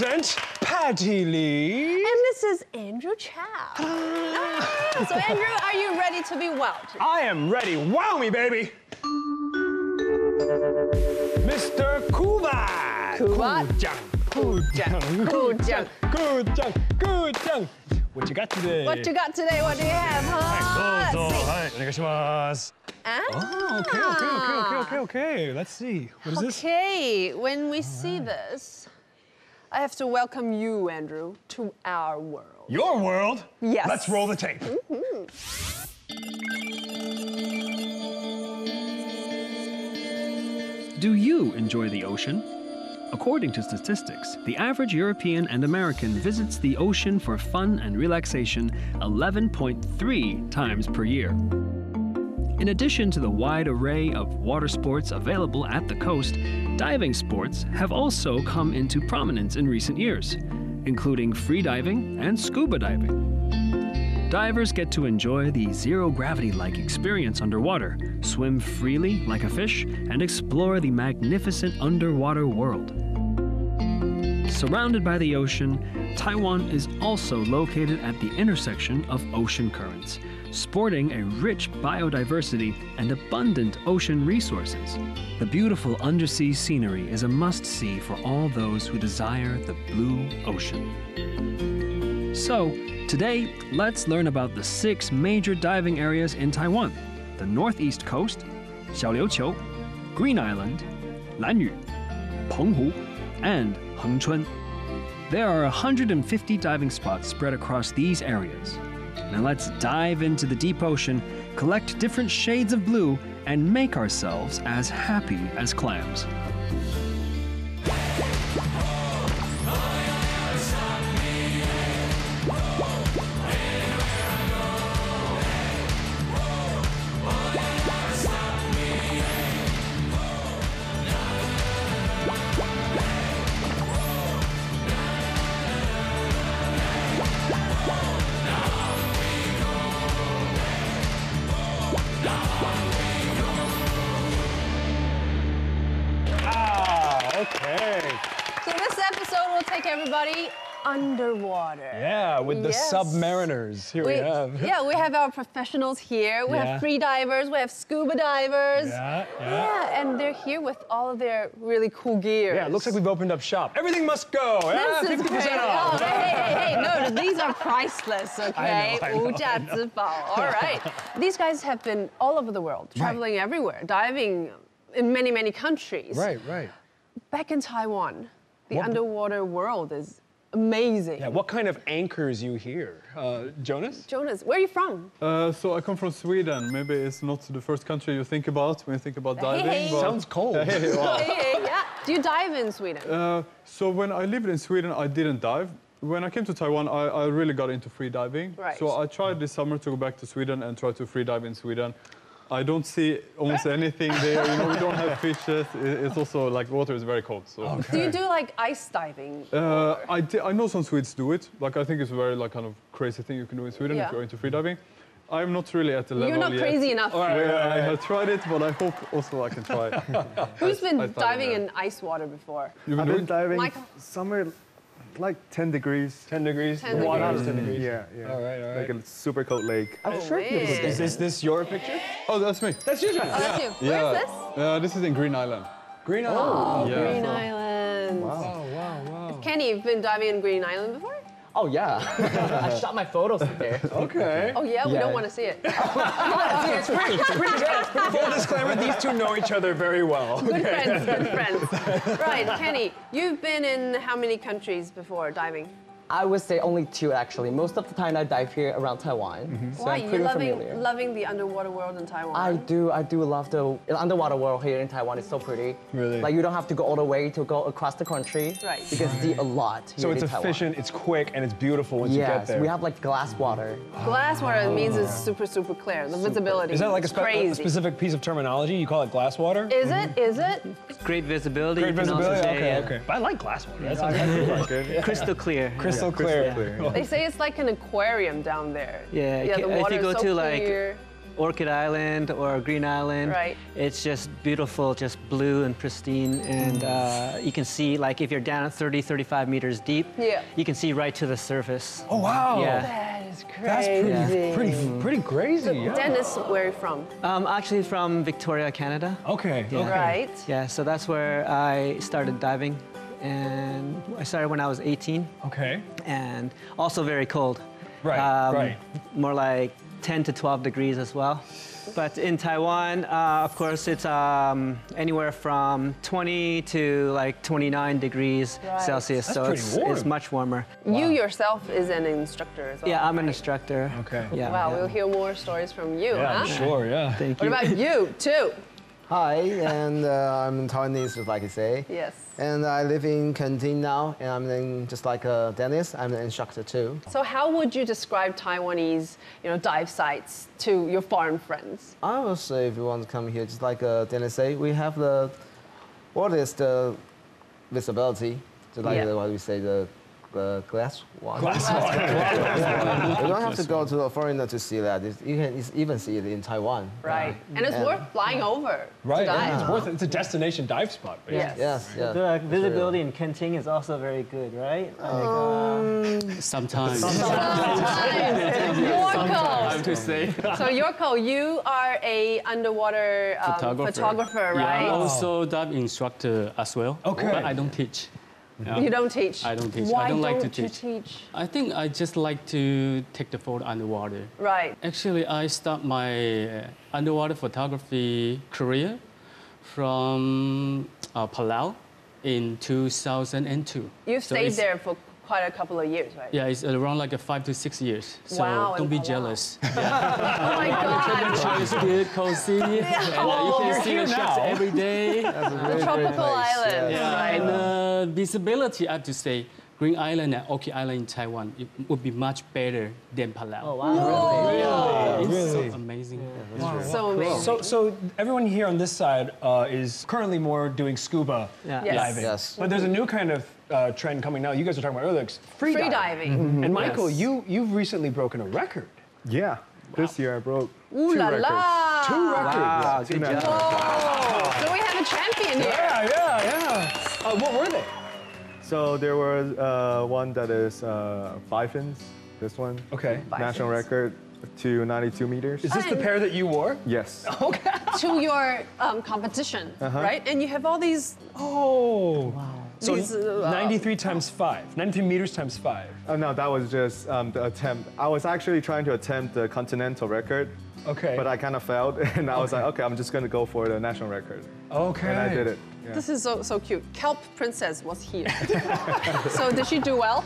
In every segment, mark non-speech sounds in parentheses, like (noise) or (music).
present Patty Lee. And this is Andrew Chow. Ah. ah, so, Andrew, are you ready to be wowed? I am ready. Wow me, baby. Mr. Kuvat. Kuvat. Kujang. Kujang. Kujang. Kujang. Kujang. What you got today? What you got today? What do you have, huh? Hi, so, so. Hi, onegaishimasu. Ah. Oh, okay, okay, okay, okay, okay, okay. Let's see. What is okay. this? Okay, when we All see right. this, I have to welcome you, Andrew, to our world. Your world? Yes. Let's roll the tape. Mm-hmm. Do you enjoy the ocean? According to statistics, the average European and American visits the ocean for fun and relaxation 11.3 times per year. In addition to the wide array of water sports available at the coast, diving sports have also come into prominence in recent years, including free diving and scuba diving. Divers get to enjoy the zero gravity like experience underwater, swim freely like a fish, and explore the magnificent underwater world. Surrounded by the ocean, Taiwan is also located at the intersection of ocean currents, sporting a rich biodiversity and abundant ocean resources. The beautiful undersea scenery is a must see for all those who desire the blue ocean. So, today, let's learn about the six major diving areas in Taiwan the northeast coast, Xiaoliuqiu, Green Island, Lanyu, Penghu, and Hengchun. There are 150 diving spots spread across these areas. Now let's dive into the deep ocean, collect different shades of blue, and make ourselves as happy as clams. everybody underwater. Yeah, with yes. the submariners. Here we, we, have. Yeah, we have our professionals here. We yeah. have free divers, we have scuba divers. Yeah, yeah, yeah. and they're here with all of their really cool gear. Yeah, it looks like we've opened up shop. Everything must go. This yeah, 50% off. Oh, hey, hey, hey, no, these are priceless, (laughs) okay? I know, I know, I know. All right. (laughs) These guys have been all over the world, traveling right. everywhere, diving in many, many countries. Right, right. Back in Taiwan, the What- underwater world is amazing. Yeah, what kind of anchors you here? Uh, Jonas? Jonas, where are you from? Uh, so I come from Sweden. Maybe it's not the first country you think about when you think about diving. hey. but- Sounds cold. (laughs) Hey, wow. Hey, hey, yeah. Do you dive in Sweden? Uh, so when I lived in Sweden, I didn't dive. When I came to Taiwan, I, I really got into free diving. Right. So I tried this summer to go back to Sweden and try to free dive in Sweden. I don't see almost anything there. You know, we don't have fishes. It's also like water is very cold. So Do you do like ice diving? uh, I, I know some Swedes do it. Like I think it's a very like kind of crazy thing you can do in Sweden Yeah. if you're into free diving. I'm not really at the level You're not yet. crazy enough. Where I have tried it, but I hope also I can try. (laughs) Who's been I diving in ice water before? You've I've been been diving Michael? somewhere like 10 degrees. 10 degrees? 10 Water degrees. 10 degrees. Yeah, yeah. All right, all right. Like a super cold lake. Oh, man. Is this this your picture? Oh, that's me. That's you, Jonas. Oh, that's you. Where is this? Uh, this is in Green Island. Green Island. Oh, Yeah. Green Island. Wow, wow, wow. Kenny, you've been diving in Green Island before? Oh yeah, I shot my photos there. (laughs) Okay. Oh yeah, we Yeah. don't want to see it. (laughs) it's pretty, it's pretty good. (laughs) Full disclaimer, these two know each other very well. Good friends, good friends. Right, Kenny, you've been in how many countries before diving? I would say only two actually. Most of the time I dive here around Taiwan, mm-hmm. so Why? I'm pretty You're pretty loving, familiar. loving the underwater world in Taiwan. I do, I do love the underwater world here in Taiwan. It's so pretty. Really? Like you don't have to go all the way to go across the country. Right. You can see a lot here So it's in Taiwan. efficient, it's quick, and it's beautiful once you get Yes, there. we have like glass water. Glass water ah. means it's super, super clear. The visibility Is that like a, is spe- a specific piece of terminology? You call it glass water? Is it? Mm-hmm. Is it? Great visibility. Great you visibility? say, Okay, yeah. okay. But I like glass water. That's I do like it. Crystal clear. Crystal clear. They say it's like an aquarium down there. Yeah, Yeah, the if you go so to, like. Orchid Island or Green Island. Right. It's just beautiful, just blue and pristine. And uh, you can see, like, if you're down at 30, 35 meters deep, Yeah. you can see right to the surface. Oh wow. Yeah. That is crazy. That's pretty, pretty, pretty crazy. Yeah. Dennis, where are you from? Um, actually, from Victoria, Canada. Okay. Yeah. Okay. Right. Yeah, so that's where I started diving. And I started when I was 18 Okay. and also very cold. Right, Um, right. More like 10 to 12 degrees as well. But in Taiwan, uh, of course, it's um, anywhere from 20 to like 29 degrees Right. Celsius. That's so pretty it's, warm. it's much warmer. You yourself is an instructor as well. Yeah, I'm an instructor. Okay. Yeah. Wow, yeah. we'll hear more stories from you, Yeah, huh? I'm sure. Yeah. Thank you. What about you, (laughs) too? Hi, and uh, I'm Taiwanese, like you say. Yes. And I live in Kenting now, and I'm in, just like uh, Dennis, I'm an instructor too. So how would you describe Taiwanese, you know, dive sites to your foreign friends? I will say if you want to come here, just like uh, Dennis say, we have the, what is the visibility? Just like Yeah. the, what we say, the, the glass one. Glass (laughs) You don't have to go to a foreigner to see that. It's, you can even see it in Taiwan. Right. And it's Yeah. worth flying over Right. to yeah. It's worth it. It's a destination dive spot. Basically. Yes. Yes, yeah. The visibility in Kenting is also very good, right? Like, uh, Sometimes. Yorko. to say. So Yorko, you are a underwater um, Photographer. photographer, Yeah. I'm also dive instructor as well. Okay. But I don't teach. Yeah. You don't teach. I don't teach. Why I don't like to you teach. teach? I think I just like to take the photo underwater. Right. Actually, I start my uh, underwater photography career from uh, Palau in 2002. You've So stayed there for quite a couple of years, right? Yeah, it's around like a five to six years. So Wow, don't be Palau. jealous. (laughs) (laughs) Oh my God. Temperature is good, cozy. (laughs) and, uh, you can You're see here the sharks now. every day. The tropical island, Yeah, right? and uh, visibility, I have to say, Green Island and Orchid Island in Taiwan it would be much better than Palau. oh, wow. Yeah, it's Really? so amazing. So amazing. So, so everyone here on this side uh, is currently more doing scuba Yeah. Yes. diving. Yes. But there's a new kind of uh, trend coming now. You guys were talking about earlier, it's free, Free diving. diving. And Michael, Yes. you you've recently broken a record. Yeah. This year I broke Ooh two la records. la. Two records. Wow, good job. Whoa. So we have a champion here. Yeah, yeah, yeah. Uh, what were they? So there was uh, one that is uh, five fins. This one. Okay. National fins. record to 92 meters. Is this the pair that you wore? Yes. (laughs) Okay. to your um, competition, right? And you have all these. Oh. Wow. So These, uh, 93 times 5. 93 meters times 5. Oh no, that was just um, the attempt. I was actually trying to attempt the continental record, Okay. but I kind of failed, (laughs) and I was like, okay, I'm just gonna go for the national record, Okay. and I did it. Yeah. This is so so cute. Kelp Princess was here. (laughs) so did she do well?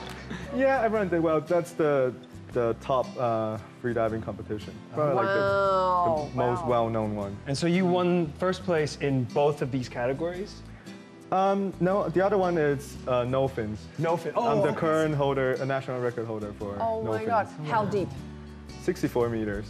Yeah, everyone did well. That's the the top uh, freediving competition. Probably like the, Wow. the most well-known one. And so you won first place in both of these categories? Um, no, the other one is uh, no fins. No fit. I'm the current holder, a national record holder for Oh no my fins. God. How deep? 64 meters.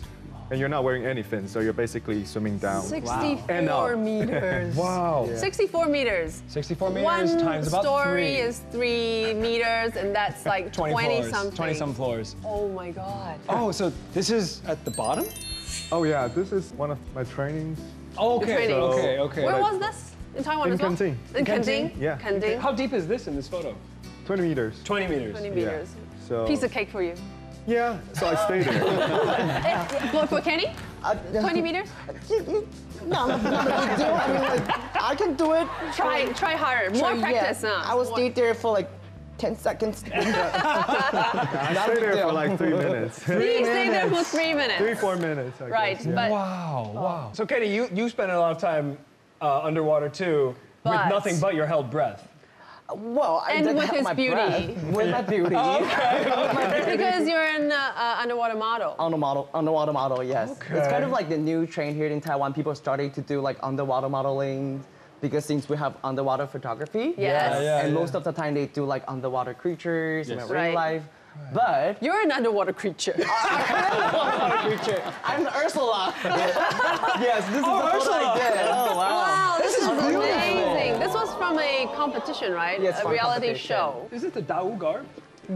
And you're not wearing any fins, so you're basically swimming down. 64 And up. meters. (laughs) Wow. 64 meters. 64 meters One times about story three. is three meters, and that's (laughs) like 20, 20, floors. something. 20 some floors. Oh my God. Oh, so this is at the bottom? Oh yeah, this is one of my trainings. Oh, okay. training. Okay, okay. Where like- was this? In Taiwan In as well? Kenting. In Kenting? Kenting? Yeah. Kenting. How deep is this in this photo? 20 meters. 20 meters. 20 meters. So Piece of cake for you. Yeah, so I stayed there. (laughs) Eh, for, for Kenny? Uh, 20 meters? No, not a big deal. I mean, like, I can do it. Try, try harder. More Try- practice, yeah. huh? I will More- stay there for like 10 seconds. (laughs) I stayed there for like three minutes. (laughs) He stayed there for three minutes. three, four minutes. I Right, guess, yeah. but Wow, wow. So, Kenny, you, you spent a lot of time uh, underwater too, But- with nothing but your held breath. Well, I And did with have his my beauty. breath. With my beauty. okay. (laughs) because you're an uh, underwater model. On the model, underwater model, yes. Okay. It's kind of like the new trend here in Taiwan. People are starting to do like underwater modeling because since we have underwater photography, Yes. yeah, and yeah. most of the time they do like underwater creatures and Yes. marine Right. life. But You're an underwater creature. (laughs) underwater creature, I'm Ursula. (laughs) yes, this is the photo I did. Oh wow. wow, this, is amazing. This was from a competition, right? Yes, a reality show. Is it the Dao Garb?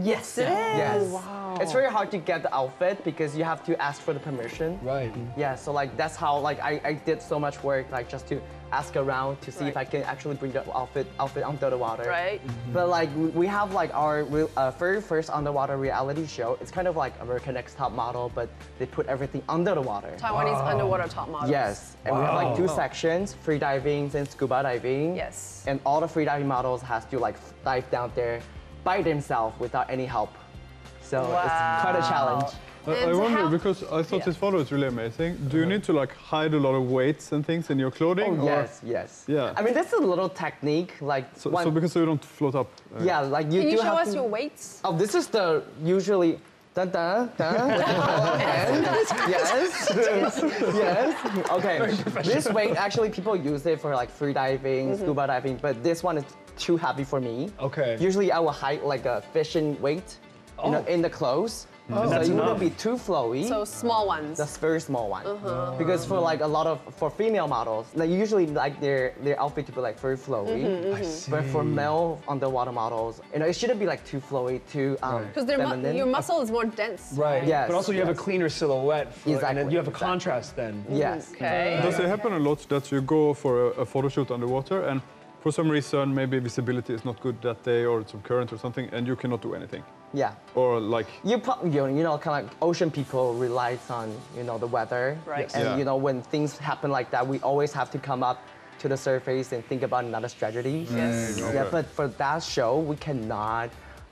Yes, it is. Yes. Wow. It's very hard to get the outfit because you have to ask for the permission. Right. Yeah, so like that's how like I, I did so much work like just to ask around to see if I can actually bring the outfit outfit under the water. Right. But like we- we have like our real, uh, very first underwater reality show. It's kind of like American Next Top Model, but they put everything under the water. Taiwanese underwater top models. Yes, and we have like two sections: free diving and scuba diving. Yes. And all the free diving models has to like dive down there by themselves without any help. So it's quite a challenge. I, I wonder how- because I thought Yeah. this photo is really amazing. Do you need to like hide a lot of weights and things in your clothing? Oh, or- yes, yes. Yeah. I mean, this is a little technique, like So, one- so because you don't float up. uh, yeah, like you Can do you show have us to. your weights? Oh, this is the usually. Dun, dun, dun, with the (laughs) hollow hand. Yes. yes. Okay. This weight actually people use it for like free diving, Mm-hmm. scuba diving, but this one is too heavy for me. Okay. Usually I will hide like a fishing weight, you know, in the clothes. So That's it wouldn't be too flowy. So small ones. That's very small one. Because for like a lot of for female models, like usually like their their outfit to be like very flowy. Mm-hmm, But for male underwater models, you know, it shouldn't be like too flowy, too um, Because feminine. your muscle is more dense. Right. Yes, But also you have a cleaner silhouette. For, And then you have a exactly. contrast then. Yes. Okay. Does it happen a lot that you go for a, a photo shoot underwater and for some reason maybe visibility is not good that day or it's some current or something and you cannot do anything? Yeah. Or like You, pro- you know, you know, kind of like ocean people relies on, you know, the weather. Right. And Yeah. you know, when things happen like that, we always have to come up to the surface and think about another strategy. Yes. Yeah, but for that show, we cannot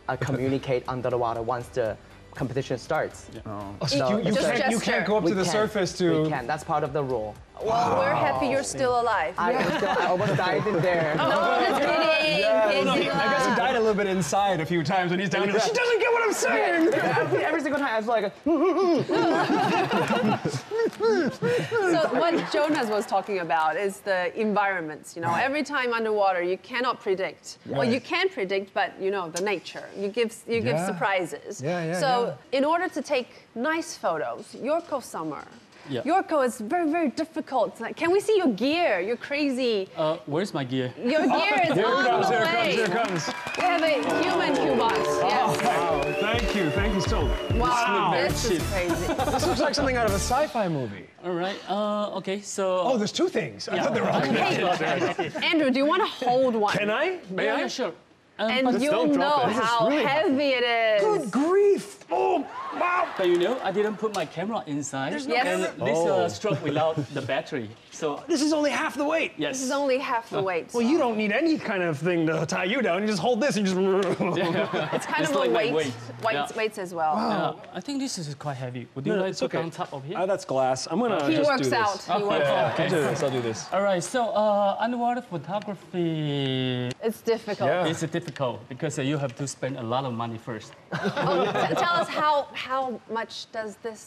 uh, (laughs) communicate under the water once the competition starts. Oh, so you, you, can't, you can't go up We to the can. surface to. We can. That's part of the rule. Well, we're happy you're still alive. I, am still, I almost died in there. (laughs) no, just kidding. Oh, no, Kidding. he- I guess he died a little bit inside a few times when he's down here. She doesn't get what I'm saying. (laughs) every, every single time I was like, (laughs) So what Jonas was talking about is the environments. You know, every time underwater, you cannot predict. Well, you can predict, but you know the nature. You give you give Yeah. surprises. Yeah, yeah, So in order to take nice photos, Yorko summer. Yeah. Yorko is very very difficult. Like, can we see your gear? You're crazy. Uh, where's my gear? Your (laughs) gear is Here it on comes, the here it way. comes, here it comes. We have a human Cubas. Yes. Wow, thank you, thank you so Wow, very this is crazy. (laughs) This looks like something out of a sci-fi movie. All right. Uh, okay. So. Oh, there's two things. I thought they were all connected. Andrew, do you want to hold one? Can I? May yeah, I? yeah, sure. Um, And but, you'll know it. How really heavy it is. Good grief! Oh, wow! but you know, I didn't put my camera inside. no Yes. And this Oh. uh, struck without the battery. So This is only half the weight. yes. This is only half the weight. Well, you don't need any kind of thing to tie you down. You just hold this and you just. (laughs) It's kind It's of a like my weight, weight. weights, Yeah. weights as well. Uh, I think this is quite heavy. Would you No, like to okay. put on top of here? Ah, that's glass. I'm gonna He just works do this. out. He works out. I'll do this. I'll do this. All right. So uh, underwater photography It's difficult. Yeah. is difficult because uh, you have to spend a lot of money first. (laughs) Oh, tell us how how much does this?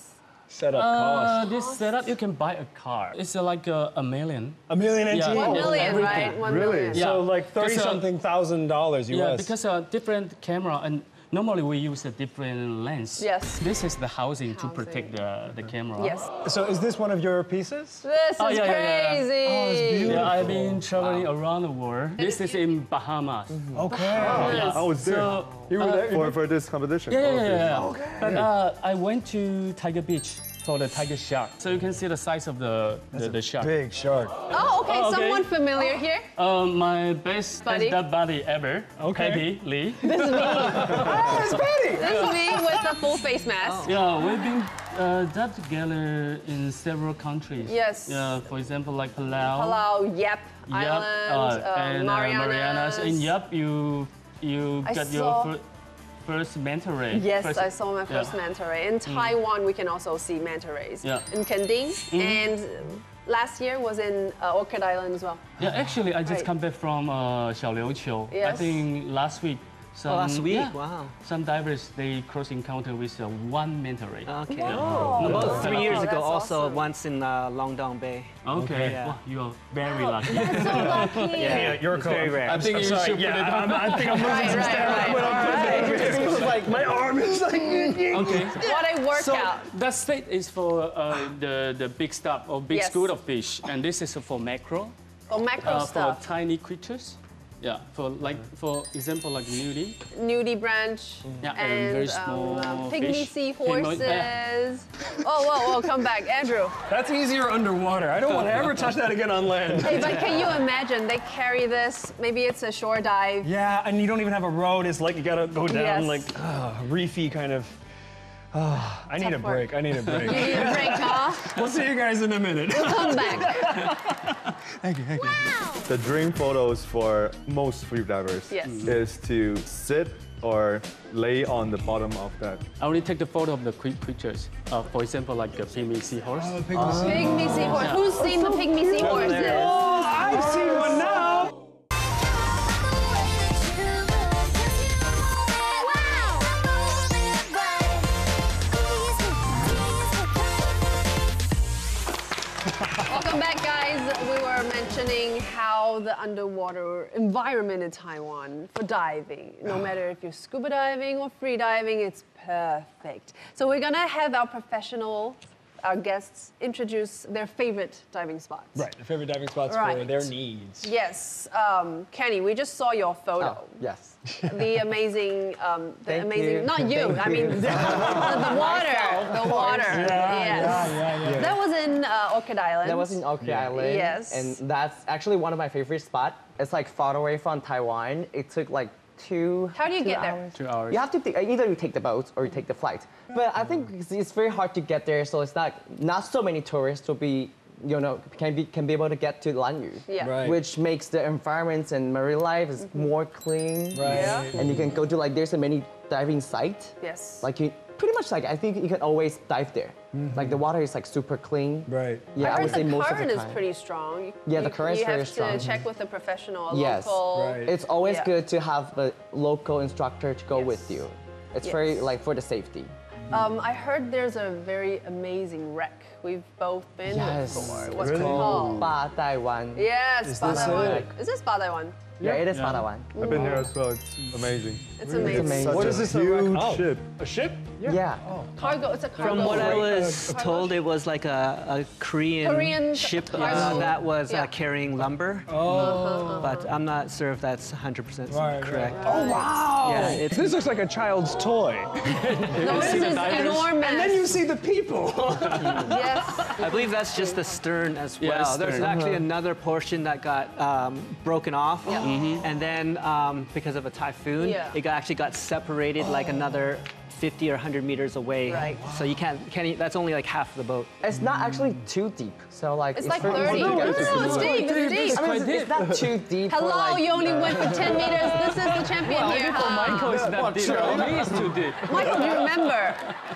Set up Uh, cost. this setup, you can buy a car. It's uh, like a, a million. A million NT. Yeah. One Oh, million, right? One Really? million. Yeah. So like thirty Because, uh, something thousand dollars US. Yeah, because uh, different camera and normally we use a different lens. Yes. This is the housing, to protect the, the camera. Yes. So is this one of your pieces? This is Oh, yeah, yeah, yeah. crazy. Oh, it's beautiful. Yeah, I've been traveling around the world. This is in Bahamas. Okay. Yes. I was there. So, You were uh, there. for, for this competition. Yeah, Oh, yeah, okay. yeah. yeah. But uh, I went to Tiger Beach for the tiger shark. So you can see the size of the, the, the shark. Big shark. Oh, okay. Oh, okay. Someone familiar here. Um, my best Buddy. best buddy ever, Okay. Patty Lee. (laughs) This is me. Ah, it's Betty. This is me with the full face mask. Yeah, we've been uh, done together in several countries. Yes. Yeah, for example, like Palau. Palau, Yap Yep, Island, uh, um, and uh, Marianas. Marianas. And Yep, you you I got saw- your fir- first manta ray. Yes, first, I saw my first yeah. manta ray. In Taiwan, we can also see manta rays. Yeah. In Kending, and last year was in uh, Orchid Island as well. Yeah, actually, I just Right. come back from uh, Xiaoliuqiu. I think last week. Some, Oh, last week? yeah, Wow. Some divers they cross encounter with uh, one manta ray. Okay. Oh, About three years Oh, ago, that's also awesome. once in uh, Longdong Bay. okay, Yeah. Wow, you are very lucky. That's so lucky. Yeah, you're It's very rare. I think you sorry. should put Yeah, it on. I'm- I think I'm losing Right, some right, stamina. right, when I'm like my arm is like. (laughs) (laughs) Okay. What a So workout. that state is for uh, the the big stuff or big Yes. school of fish, and this is for macro, oh, macro uh, for tiny creatures. Yeah, for like for example like nudie. Nudibranch Yeah, and and very um, uh, pygmy fish. seahorses. (laughs) Pygmy- Oh, whoa, whoa, come back, Andrew. That's easier underwater. I don't want to ever touch that again on land. Hey, but can you imagine they carry this? Maybe it's a shore dive. Yeah, and you don't even have a road. It's like you gotta go down Yes. like uh, reefy kind of. Oh, I need a Tough work. break. I need a (laughs) You break. need a break, huh? we'll see you guys in a minute. Come back. (laughs) The dream photos for most free divers Yes. is to sit or lay on the bottom of that. I only take the photo of the quick pictures. Uh, for example, like the pygmy seahorse. Pygmy seahorse. Who's seen the pygmy seahorses? Oh, I've seen one now. Mentioning how the underwater environment in Taiwan for diving, no ah. matter if you're scuba diving or free diving, it's perfect. So we're gonna have our professional, our guests, introduce their favorite diving spots. Right, their favorite diving spots for their needs. Yes, um, Kenny, we just saw your photo. Oh, yes. The amazing, um, the Thank amazing, you. not you, Thank I mean, (laughs) you. the, the water, the water. yes. yeah, yeah. That was in uh, Orchid Island. That was in Orchid Island. Yes. And that's actually one of my favorite spots. It's like far away from Taiwan. It took like two. How do you two get there? hours. Two hours. You have to take, either you take the boat or you take the flight. But I think it's, it's very hard to get there, so it's not not so many tourists to be you know can be can be able to get to Lanyu. Yeah. Right. Which makes the environment and marine life is mm-hmm. more clean. Right. Yeah. And you can go to like there's a many diving site. Yes. Like you pretty much like I think you can always dive there. Like the water is like super clean. Right. Yeah, I I, would say the most of the current the is pretty strong. You- Yeah, the you- current's you have to check with a professional, a Yes. local. Right. It's always Yeah. good to have a local instructor to go Yes. with you. It's very like for the safety. Um, I heard there's a very amazing wreck. We've both been Yes. before. What's Really? it called? Ba Taiwan. Yes, Is Ba this Taiwan. it? Is this Ba Taiwan? Yeah, it is Ba Taiwan. I've been here as well. It's amazing. It's amazing. amazing. Such What a is this? a wreck- huge oh, ship. A ship? Yeah. Cargo. It's a cargo. From what I freight. was told, it was like a, a Korean, Korean ship uh, that was Yeah. uh, carrying lumber. Oh. But I'm not sure if that's 100% Right, correct. right. Oh, wow. Yeah, it's- this looks like a child's toy. (laughs) No, this is enormous. And then you see the people. (laughs) Yes. I believe that's just the stern as well. Yeah, There's stern. actually another portion that got um, broken off, Yeah. and then um, because of a typhoon, Yeah. it got, actually got separated like another 50 or 100 meters away. Right. So you can't, can't. That's only like half the boat. It's not actually too deep. So like It's like very 30. to No, get no, to. no, it's deep. It's deep. I mean, it's, it's not too deep. for, Hello, like, you only uh, went for 10 meters. This is the champion here. huh? is that deep. For me, it's too deep. Michael, do you remember?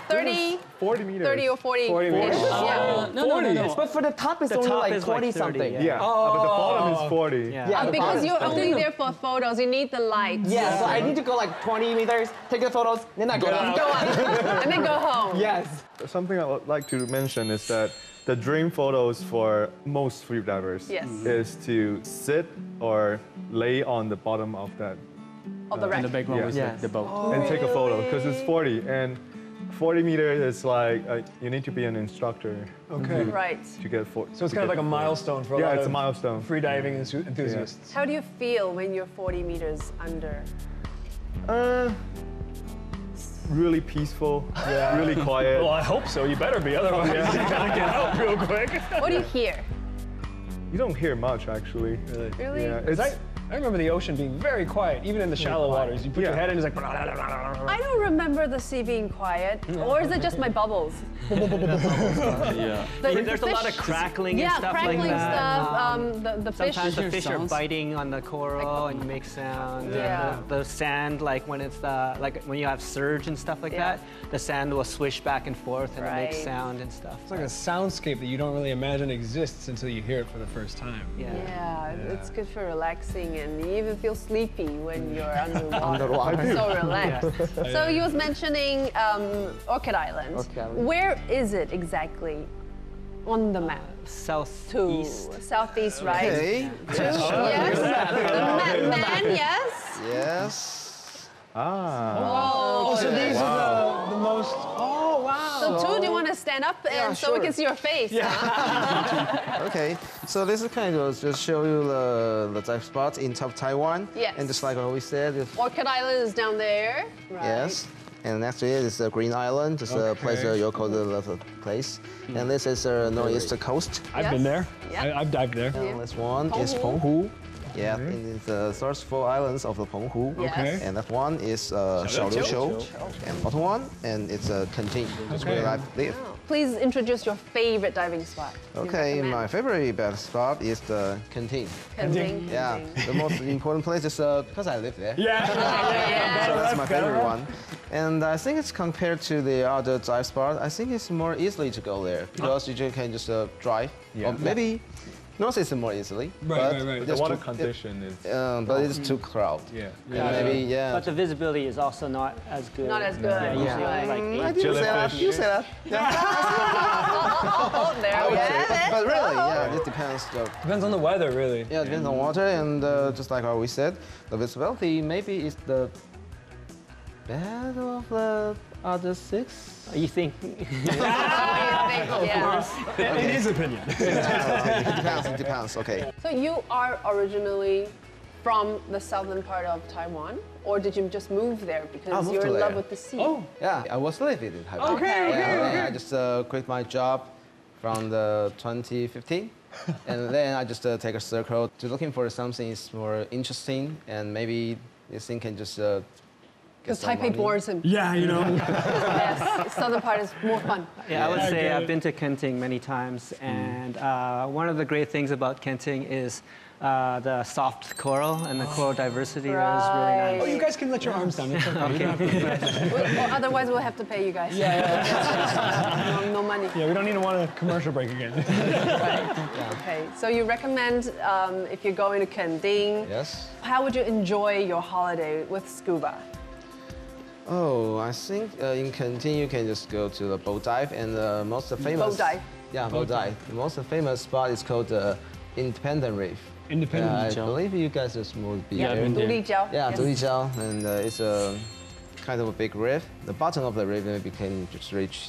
30, 40 meters. 30 or 40. 40 meters. Yeah. no, no, no, no. But for the top, it's The only top like is like 20 something. yeah. Yeah, but the bottom is 40. Yeah. Yeah, Uh, because you're only there for photos. You need the lights. Yeah, so I need to go like 20 meters, take the photos, then I go down. Go up and then go home. Yes. Something I would like to mention is that the dream photos for most free divers Yes. is to sit or lay on the bottom of that Of the In wreck. the background Yeah. with Yes. the, the boat. and take a photo because it's 40 and 40 meters is like uh, you need to be an instructor Okay. Right. to get for. So it's kind of like a milestone for a Yeah, lot it's a milestone. free diving enthu- enthusiasts. How do you feel when you're 40 meters under? Uh, really peaceful. Yeah. Really quiet. Well, I hope so. You better be, otherwise you gotta get out real quick. What do you hear? You don't hear much actually. Really? Yeah, Because it's, I, I remember the ocean being very quiet, even in the shallow waters. You put your head in, it's like. I don't remember the sea being quiet. Or is it just my bubbles? (laughs) Yeah. The- There's the a lot of fish- crackling yeah, and stuff crackling like that. stuff. Um, Um, the the fish. Sometimes the Hear fish are biting on the coral and you make sound. and Yeah. The, the sand, like when it's uh, like when you have surge and stuff like Yeah. that, the sand will swish back and forth and it makes sound and stuff. It's like a soundscape that you don't really imagine exists until you hear it for the first time. yeah. Yeah, it's good for relaxing, and you even feel sleepy when you're (laughs) underwater. Underwater. So (laughs) relaxed. So you was mentioning um, Orchid Island. Orchid Island. Where is it exactly on the map? South To east. southeast, right? Okay. To, yes. The map man, yes. Yes. ah. Oh, So these are the, the most. Oh, wow. So, two, do you want to stand stand up and Yeah, so we can see your face. (laughs) Okay, so this is kind of just show you the, the dive spot in top Taiwan. Yes. And just like what we said, it's, Orchid Island is down there. Right. yes. And next to it is uh, Green Island, just a place Okay. uh, you call the, the place. And this is uh, northeast coast. I've Yes. been there. Yeah. I, I've dived there. And this one is Penghu. Penghu. Yeah, and it's the first four islands of the Penghu. Okay. And that one is uh, Xiaoliuqiu. And bottom one, and it's uh, Kenting. That's where I live. Please introduce your favorite diving spot. Okay, my favorite best spot is the Kenting. Kenting. Yeah, the (laughs) most important place is uh, because I live there. Yeah. (laughs) So that's my favorite one. And I think it's compared to the other dive spot, I think it's more easily to go there because you can just uh, drive. Yeah. Or maybe North is more easily. Right, but right, right. The just water too- condition is. Um, but it's too crowded. Yeah. And maybe, yeah. But the visibility is also not as good. Not as good. Yeah, usually Yeah. like Mm, I eight. didn't say that. You say that. Oh, (laughs) there I we would say. But, but really, yeah, it depends. though. Depends on the weather, really. Yeah, it depends on water, and uh, just like how we said, the visibility maybe is the bad of the other six. You think? (laughs) yeah. In his opinion. (laughs) It depends. It depends. Okay. So you are originally from the southern part of Taiwan, or did you just move there because you're to in love with the sea? Oh. Yeah, I was living in Taiwan. Okay, okay, yeah, okay. I just uh, quit my job from the 2015, (laughs) and then I just uh, take a circle to looking for something is more interesting, and maybe this thing can just. Uh, get Because Taipei bores him. Yeah, you know. (laughs) yes, southern part is more fun. Yeah, I would Yeah, I say I've been to Kenting many times, and uh, one of the great things about Kenting is uh, the soft coral and the coral diversity there is really nice. Oh, you guys can let your arms down. It's okay. You don't have to- (laughs) We- or otherwise, we'll have to pay you guys. Yeah, (laughs) no, no money. yeah, we don't need to want a commercial break again. Okay, so you recommend um, if you're going to Kending, Yes. how would you enjoy your holiday with scuba? Oh, I think uh, in Kenting you can just go to the boat dive and the most famous. dive. Yeah, boat dive. The most famous spot is called the Independent Reef. Independent. Yeah, I believe you guys just would be Yeah, there. I've. Dulijiao. Yeah, yes. Dulijiao, and uh, it's a kind of a big reef. The bottom of the reef maybe can just reach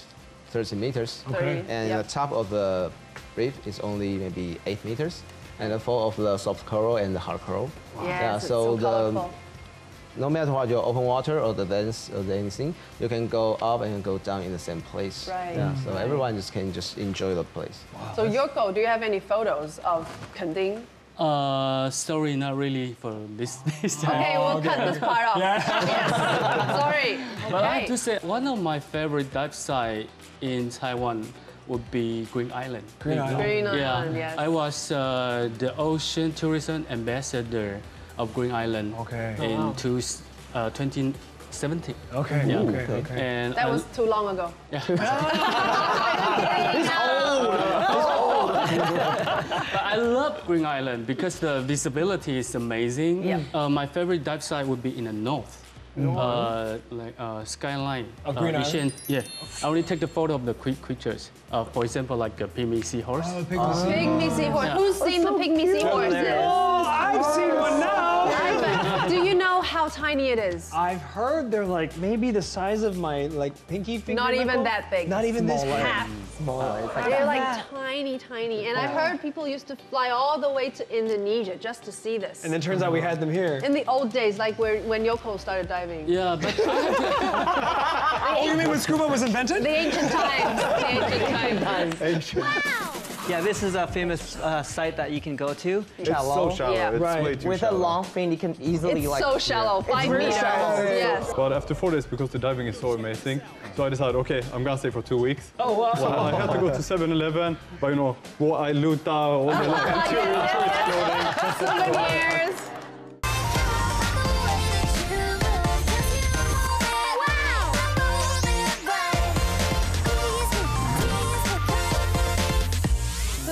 30 meters, Thirty, and yep. the top of the reef is only maybe 8 meters, and the fall of the soft coral and the hard coral. Yes, Yeah, it's so so the- colorful. No matter what your open water or the dense or the anything, you can go up and go down in the same place. Right. Yeah, so everyone just can just enjoy the place. Wow. So Yoko, do you have any photos of Kending? Uh, sorry, not really for this (laughs) this time. Okay, we'll cut this part off. (laughs) (laughs) Yes. Sorry. But I have Okay. to say, one of my favorite dive site in Taiwan would be Green Island. Green Island. Green Yeah, Island, yes. I was uh, the ocean tourism ambassador of Green Island Okay. in Oh, wow. two, uh, 2017. Okay, Yeah. okay, okay. And That was too long ago. (laughs) (laughs) it's old it's (laughs) But I love Green Island because the visibility is amazing. Yeah. Uh, my favorite dive site would be in the north. Uh, like uh, skyline. Of uh, Green Island? Asian- Yeah. I only take the photo of the cre- creatures. Uh, for example, like a pygmy seahorse. Oh, pygmy sea- Pygmy seahorse. Who's seen the pygmy seahorses? Oh, I've seen one now. How tiny it is? I've heard they're like maybe the size of my like pinky finger. Not even that big. Not even this Smaller. half. They're like tiny, tiny. And I heard people used to fly all the way to Indonesia just to see this. And then turns out we had them here. in the old days, like where, when Yoko started diving. Yeah, but (laughs) Oh, you mean when scuba was invented? The ancient times. The ancient times. Yeah, this is a famous uh, site that you can go to. It's so shallow. Yeah. It's Right. way too With shallow. a long fin, you can easily It's like. so shallow, five really meters. shallow. Yes. But after four days, because the diving is so amazing, so I decided, okay, I'm gonna stay for two weeks. Oh wow! So I had to go to 7-Eleven, but you know, what I loot out, all the like, Yes, yes, yes. Souvenirs. So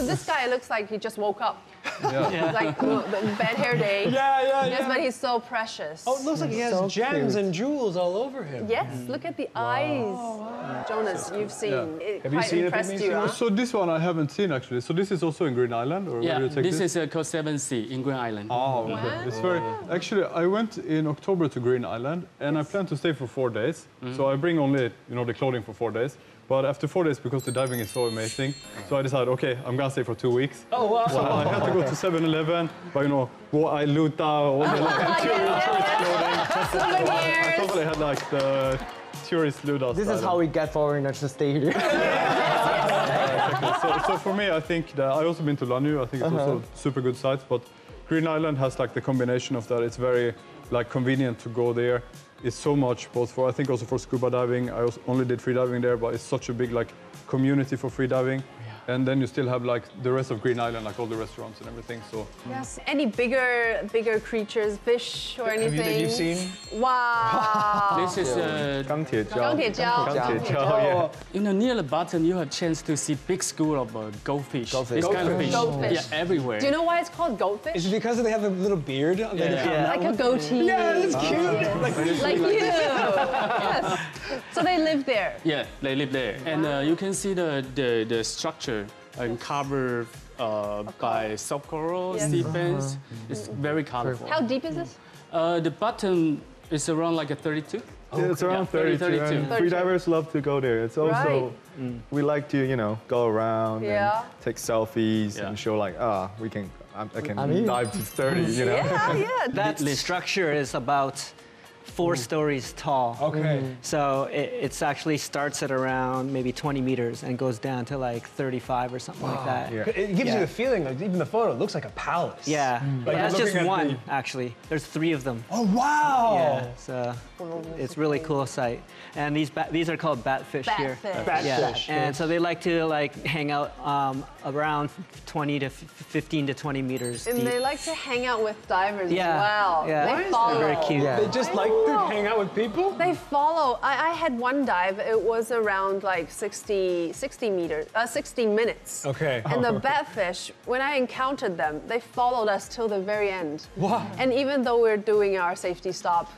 this guy looks like he just woke up. Yeah. (laughs) like well, the bad hair day. (laughs) Yeah, yeah, Yes, yeah. but he's so precious. Oh, it looks like he has So gems cute. and jewels all over him. Yes, look at the eyes. Jonas, you've seen. It Have you seen a impressed pygmy you, huh? So this one I haven't seen actually. So this is also in Green Island, or where Yeah, you take this this? is uh, called 7C in Green Island. Oh, okay. It's very. Actually, I went in October to Green Island, and I plan to stay for four days. So I bring only, you know, the clothing for four days. But after four days, because the diving is so amazing, so I decided, okay, I'm gonna stay for two weeks. Oh, wow. So I had to go to 7-Eleven, but you know, go I luta, all the like, tourist, tourist clothing. I Souvenirs. totally had like the tourist luda. This is how we get foreigners to stay here. (laughs) so, so for me, I think that I also been to Lanyu. I think it's uh-huh. also super good sites, but Green Island has like the combination of that. It's very like convenient to go there. It's so much both for I think also for scuba diving. I only did free diving there, but it's such a big like community for free diving. And then you still have like the rest of Green Island, like all the restaurants and everything. So yes, any bigger bigger creatures, fish or anything have you, that you've seen? Wow. (laughs) this is uh, Jiao. In the near the bottom, you have chance to see big school of uh, goatfish. goatfish. This goatfish. kind of fish. Goatfish. Yeah, everywhere. Do you know why it's called goatfish? It's because they have a little beard. Yeah. yeah. Like a goatee. Yeah, it's cute. Uh, like, like you. yes. So they live there. Yeah, they live there, wow. and uh, you can see the the, the structure and covered uh, by soft coral, Yes. sea fence. It's very colorful. How deep is this? Uh, the bottom is around like a 32. Yeah, it's around Yeah, 30, 32. 32. And free divers love to go there. It's also we like to you know go around Yeah. and take selfies Yeah. and show like ah we can I, I can I mean- dive to 30. You know. Yeah, yeah. (laughs) That structure is about four stories tall. okay. So it it's actually starts at around maybe 20 meters and goes down to like 35 or something like that. Yeah. It gives Yeah. you the feeling, like even the photo looks like a palace. Yeah, Like that's you're just one the- actually. There's three of them. Oh wow. Yeah, so it's really cool sight. And these ba- these are called batfish here. Batfish. Yeah, Batfish. and so they like to like hang out um, around 20 to 15 to 20 meters And deep. they like to hang out with divers Yeah, as well. yeah. Why They is that? follow. Very cute. Yeah. They just like to hang out with people. They follow. I, I had one dive. It was around like 60, 60 meters, uh, 60 minutes. Okay. And the (laughs) batfish, when I encountered them, they followed us till the very end. Wow. And even though we're doing our safety stop,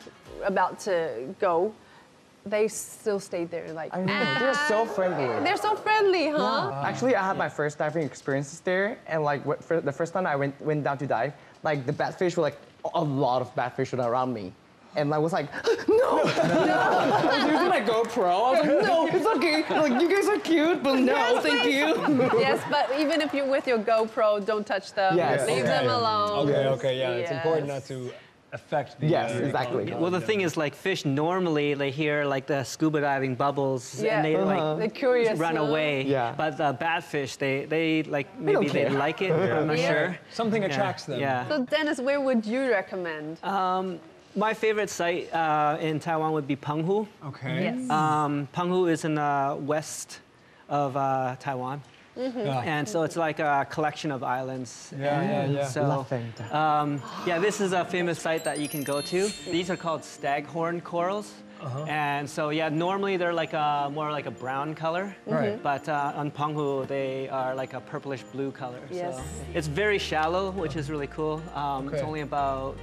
about to go, they still stayed there. Like I know, they're so friendly. they're so friendly, huh? Actually, I had my first diving experiences there, and like what, for the first time I went went down to dive, like the batfish were like a lot of batfish were around me, and I was like, (gasps) no, no. (laughs) I was using my GoPro. I was like, (laughs) no, it's okay. Like you guys are cute, but no, thank you. (laughs) yes, but even if you're with your GoPro, don't touch them. Yes. Leave them alone. Okay, okay, yeah. It's important not to affect the. Yes, uh, exactly. well, the thing is, like fish, normally they hear like the scuba diving bubbles Yeah. and they Uh-huh. like They're curious. run huh? away. Yeah. But the batfish, they they like maybe they, care. like it. I'm not Yeah. sure. Something Yeah. attracts them. Yeah. So Dennis, where would you recommend? Um, my favorite site uh, in Taiwan would be Penghu. Okay. yes. Um, Penghu is in the west of uh, Taiwan. Yeah. And so it's like a collection of islands. Yeah, yeah, And yeah. So, um, yeah, this is a famous site that you can go to. These are called staghorn corals. Uh-huh. And so, yeah, normally they're like a more like a brown color. Right. But uh, on Penghu, they are like a purplish blue color. Yes. So it's very shallow, which is really cool. Um, It's only about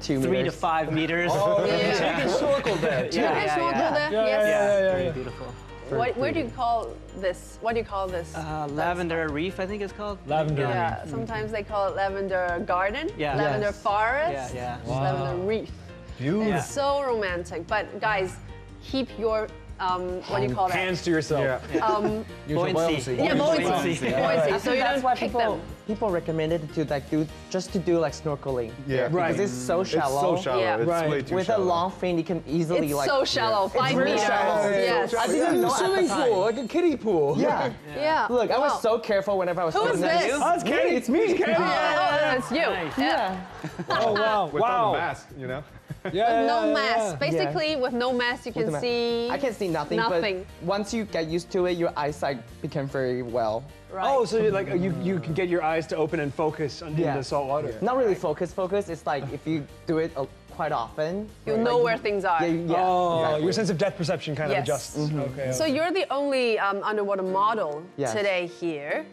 Two three to five meters. Oh, yeah. Yeah. So you can snorkel there. Yeah, You can snorkel yeah. there? Yeah, yes. yeah, yeah, yeah, Very beautiful. What, where do you call this? What do you call this? Uh, lavender reef, I think it's called. Lavender yeah, sometimes they call it lavender garden, Yeah. lavender Yes. forest, Yeah, yeah. lavender reef. Beautiful. It's so romantic. But guys, keep your um, what do you call that? Hands to yourself. Yeah. (laughs) Um, Buoyancy. yeah, buoyancy. Buoyancy. Buoyancy. So you don't why kick people them. People recommended to like do just to do like snorkeling. Yeah. Right. Because it's so mm, It's shallow. so shallow. Yeah. It's Right. way too With shallow. a long fin, you can easily It's like. so shallow, five really meters. shallow. Yes. I didn't know swimming pool, like a kiddie pool. Yeah. (laughs) Yeah. Look, I was Wow. so careful whenever I was. Who is swimming next- this? Oh, it's Katie. It's me. (laughs) It's Katie. Oh, oh, that's you. Nice. Yeah. Oh wow. Without wow. the mask, you know. (laughs) Yeah, yeah, No yeah, mask. yeah. Basically, with no mask, you With can see. I can see nothing, Nothing. but once you get used to it, your eyesight become very well. Right. Oh, so you like you you can get your eyes to open and focus under Yeah. the salt water. Not really focus, focus. It's like if you do it uh, quite often. You'll like, know where things are. Yeah, yeah. Oh, exactly. your sense of depth perception kind Yes. of adjusts. Okay. So you're the only um, underwater model Yes. today here.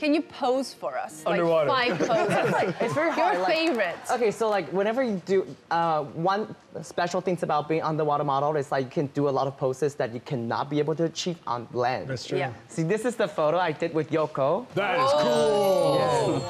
Can you pose for us? Underwater. Like five poses. It's very Your hard. like- favorites. Okay, so like whenever you do, uh, one special things about being underwater model is like you can do a lot of poses that you cannot be able to achieve on land. That's true. Yeah. See, this is the photo I did with Yoko. That is cool.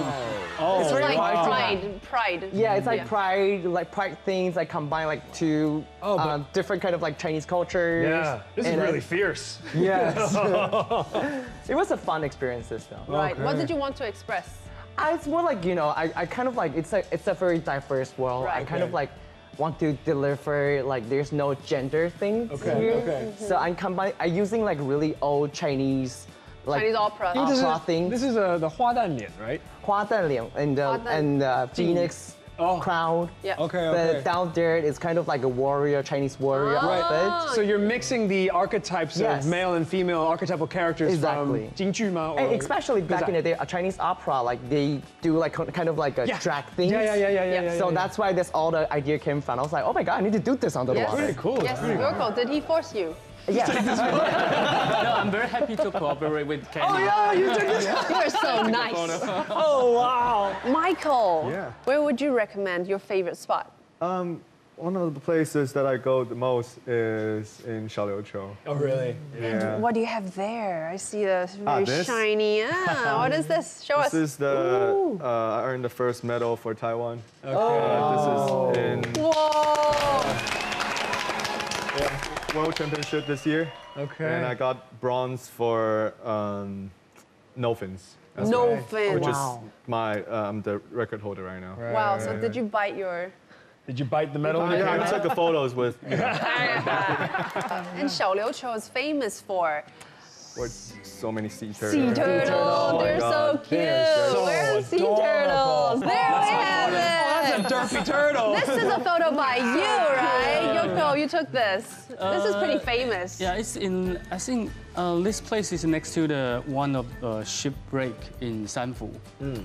Oh, it's like hard to- pride, pride. Yeah, it's like Yeah. pride, like pride things, like combine like two Oh, um, different kind of like Chinese cultures. Yeah, this is And, really fierce. Yes. (laughs) (laughs) it was a fun experience, this though. Right. What did you want to express? I, it's more like, you know, I, I kind of like, it's a, it's a very diverse world. Right. I kind okay. of like want to deliver, like there's no gender thing okay. here. Okay. Mm-hmm. So I'm combining, I'm using like really old Chinese like Chinese opera, opera this is, thing. This is uh, the Hua Dan right? Hua Dan and, uh, and uh, Phoenix oh. crown. Yeah. Okay, okay. The down there is kind of like a warrior, Chinese warrior oh. outfit. So you're mixing the archetypes yes. of male and female archetypal characters exactly. from Jingju Ma. Or... Especially back in the day, a Chinese opera, like they do like kind of like a yeah. drag thing. Yeah, yeah, yeah, yeah, yeah. yeah so that's why this all the idea came from. I was like, oh my god, I need to do this on the wall. water. Pretty cool. Yes, Yoko, cool. did he force you? Yeah. (laughs) No, I'm very happy to cooperate with Kenny. Oh yeah, you did this. (laughs) You are so nice. (laughs) Oh wow. Michael, Yeah. where would you recommend your favorite spot? Um, one of the places that I go the most is in Xiaoliuqiu. Oh really? Yeah. What do you have there? I see a Ah, very this? shiny. Ah, what is this? Show This us. This is the uh, I earned the first medal for Taiwan. Okay. this is in World Championship this year, Okay. and I got bronze for um, no fins. No well, fins. Which Wow. is my um, the record holder right now. Right, Wow, right, so right, did you bite your. Did you bite the medal? in Yeah, I took the photos with you know, (laughs) and Xiaoliuqiu is famous for with so many sea turtles. sea turtles. Oh They're so cute. They're so Where are sea adorable. turtles? There we have it. Oh, That's a derpy turtle. This is a photo by you, (laughs) right? Yoko, you took this. This is pretty famous. Yeah, it's in. I think uh, this place is next to the one of the shipwreck in Sanfu.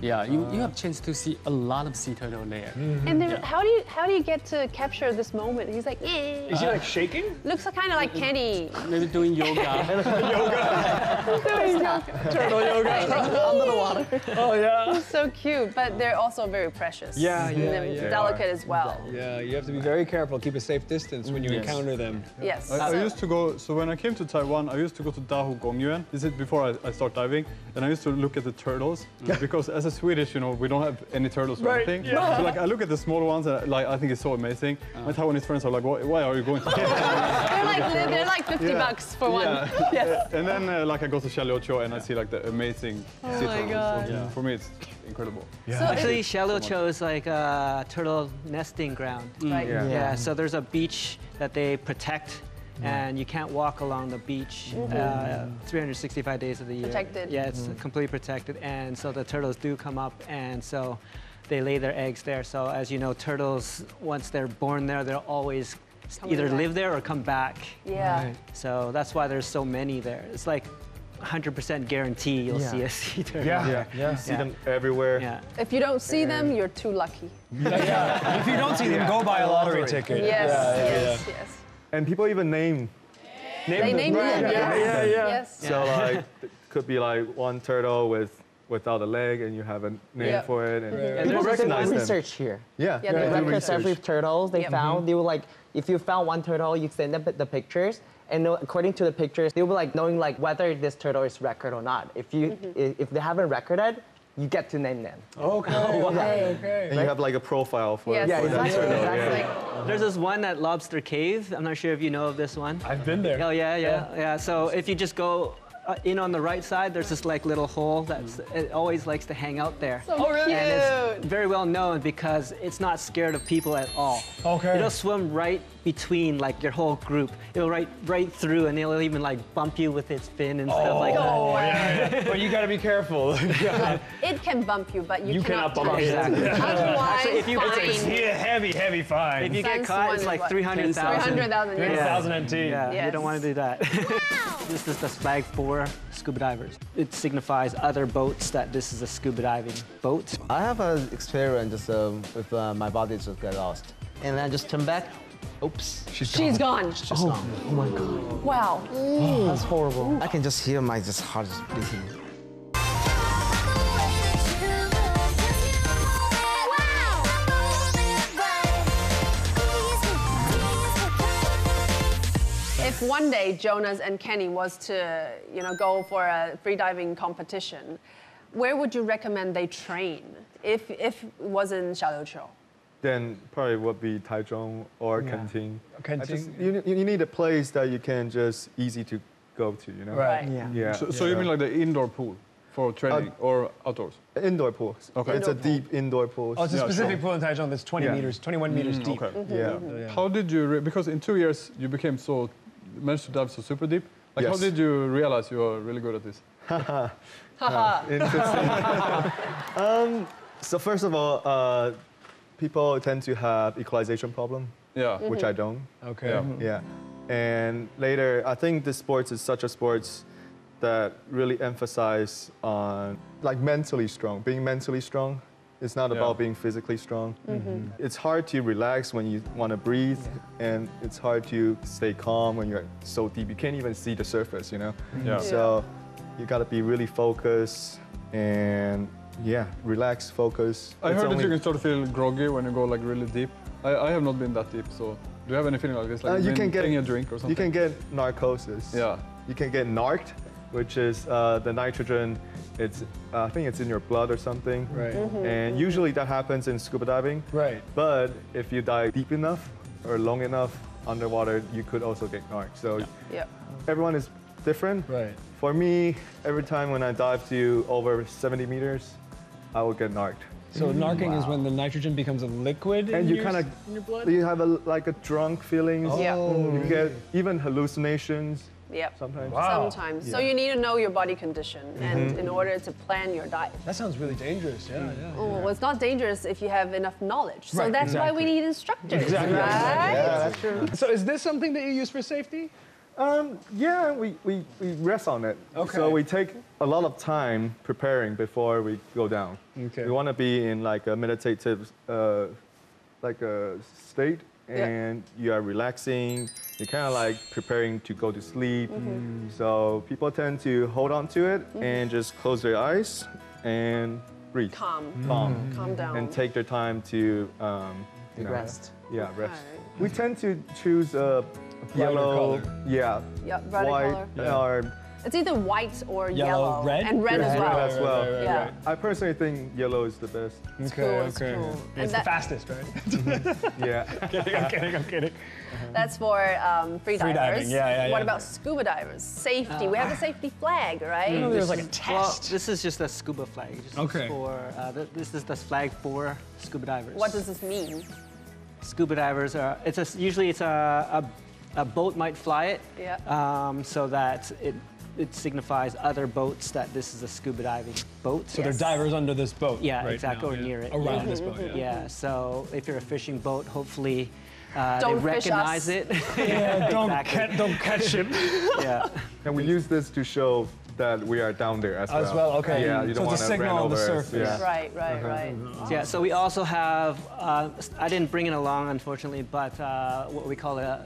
Yeah, you, you have chance to see a lot of sea turtle there. And then, how do you how do you get to capture this moment? He's like, eh. Is he like shaking? looks kind of like Kenny. Maybe doing yoga. (laughs) yoga. (laughs) Turtle yoga. (laughs) Under the water. Oh yeah. so cute, but they're also very precious. Yeah, And yeah, yeah. Delicate as well. Yeah, you have to be very careful. Keep a safe distance when you Yes. encounter them. Yes. I, I used to go, so when I came to Taiwan, I used to go to Dahu Gongyuan. This is before I, I start diving. And I used to look at the turtles. because as a Swedish, you know, we don't have any turtles or Right, anything. yeah. So like, I look at the small ones and like, I think it's so amazing. My Taiwanese friends are like, why, why are you going to (laughs) they're like they're like 50 Yeah. bucks for one. Yeah. (laughs) Yes. And then uh, like I go to Xiaoliuqiu and I see like the amazing sea my turtles. God. So, yeah, For me, it's incredible. So Actually, Xiaoliuqiu is like a turtle nesting ground. Mm. right. Yeah. Yeah. Mm. so there's a beach that they protect, and you can't walk along the beach mm-hmm. uh, 365 days of the year. Protected. Yeah, it's mm. completely protected, and so the turtles do come up, and so they lay their eggs there. So as you know, turtles once they're born there, they'll always Coming either back. live there or come back. Yeah. So that's why there's so many there. It's like 100% guarantee you'll Yeah. see a sea turtle. Yeah. Yeah, you see Yeah. them everywhere. Yeah. If you don't see them, you're too lucky. yeah. If you don't see them, go buy a lottery ticket. Yes. Yeah, yeah, yes. Yes. And people even name. Name They them. named them. yeah, yes. yeah, yeah. Yes. So like, could be like one turtle with without a leg, and you have a name Yeah. for it, and And people there's do recognize them. research here. Yeah, Yeah, they they do do every research. turtles they Yep. found. Mm-hmm. They were like, if you found one turtle, you send them the pictures. And according to the pictures, they'll be like knowing like whether this turtle is record or not. If you Mm-hmm. if they haven't recorded, you get to name them. Okay. (laughs) Okay. Okay. And you have like a profile for, Yes. Yeah, for that exactly, turtle. exactly. Yeah. Like, There's this one at Lobster Cave. I'm not sure if you know of this one. I've been there. Oh yeah, yeah, yeah. So if you just go uh, in on the right side, there's this like little hole that's it always likes to hang out there. so cute. And it's very well known because it's not scared of people at all. Okay. It'll swim right between like your whole group. It'll right right through, and it'll even like bump you with its fin and stuff like that. Oh yeah, yeah. But you gotta be careful. (laughs) it can bump you, but you, You cannot bump touch it. it. Exactly. Otherwise, Actually, if you- it's- fine. It's a heavy, heavy fine. If you get caught, it's like what? 300,000. 300,000, yes. 3,000 NT. Yeah, you Yes. don't want to do that. (laughs) this is the flag for scuba divers. It signifies other boats that this is a scuba diving boat. I have an experience just, um, with uh, my body just got lost. And then I just turn back. Oops. She's gone. Just gone. Oh my god, Wow. that's horrible. I can just hear my just heart just beating. One day Jonas and Kenny was to, you know, go for a freediving competition, where would you recommend they train if if it was in Xiaoliuqiu? Then probably would be Taichung or Kenting. I Kenting, just- you, you need a place that you can just easy to go to, you know? Right. Yeah. Yeah. So, so you mean like the indoor pool for training uh, or outdoors? indoor pools. Okay. It's a Indoor pool. deep indoor pool. Oh, it's a Yeah, specific sure. pool in Taichung that's 20 Yeah. meters, 21 meters mm, deep. Okay. yeah. Yeah. How did you, re- because in two years you became so, managed to dive so super deep. Like how did you realize you were really good at this? (laughs) (laughs) Interesting. (laughs) um, so first of all, uh, people tend to have equalization problem, Yeah. which I don't. Okay. Yeah. Yeah. And later, I think this sports is such a sports that really emphasize on like mentally strong, being mentally strong. It's not Yeah. about being physically strong. It's hard to relax when you want to breathe, and it's hard to stay calm when you're so deep. You can't even see the surface, you know? Yeah. So you got to be really focused and yeah, relax, focus. I It's heard that you can sort of feel groggy when you go like really deep. I, I have not been that deep, so do you have any feeling like this? Like Uh, you can get taking a drink or something? You can get narcosis. Yeah. You can get narked, which is uh, the nitrogen. It's uh, I think it's in your blood or something. Right. And usually that happens in scuba diving. Right. But if you dive deep enough or long enough underwater, you could also get narked. So Yeah. everyone is different. Right. For me, every time when I dive to over 70 meters, I will get narked. So narking is when the nitrogen becomes a liquid And in you your, kind in of your blood? you have a, like a drunk feelings. Yeah. You get even hallucinations Yep. sometimes. Wow. Sometimes. So you need to know your body condition, and in order to plan your diet. That sounds really dangerous. Yeah, yeah. Oh, well, it's not dangerous if you have enough knowledge. So Right, that's why we need instructors, Exactly, right? Yeah, that's true. So is this something that you use for safety? Um, yeah, we, we, we rest on it. Okay. So we take a lot of time preparing before we go down. Okay. We want to be in like a meditative, uh, like a state, Yeah. and you are relaxing. You're kind of like preparing to go to sleep. So people tend to hold on to it and just close their eyes and breathe. Calm. Calm. Calm down. And take their time to um, you know, Rest. Yeah, rest. Alright. We tend to choose a yellow, color. yeah, Yeah, white, color. or It's either white or Yellow, yellow. red? And red as Red well. as well. right, Yeah. right. I personally think yellow is the best. Okay, cool, it's okay. cool. And It's that- the fastest, right? (laughs) (laughs) Yeah. I'm kidding, I'm kidding. That's for um, free Free divers. diving, yeah, yeah, What about scuba divers? Safety. we have a safety flag, right? know there's like a test. Well, this is just a scuba flag. Just Okay. For uh, this is the flag for scuba divers. What does this mean? scuba divers are? It's a, usually it's a, a, a boat might fly it. Yeah. Um, so that it it signifies other boats that this is a scuba diving boat. So Yes. they're divers under this boat. Yeah, right exactly, now, or yeah. near it. Around Yeah. this boat, yeah. Yeah. So if you're a fishing boat, hopefully. Uh, Don't they recognize it. (laughs) Yeah, (laughs) don't, Exactly. ca- don't catch him. (laughs) yeah. And we use this to show that we are down there as well. As well, okay. Yeah, you So don't it's want a to run signal on the surface. Yeah. Right, right, Uh-huh. right. Yeah, so we also have, uh, I didn't bring it along, unfortunately, but uh, what we call a,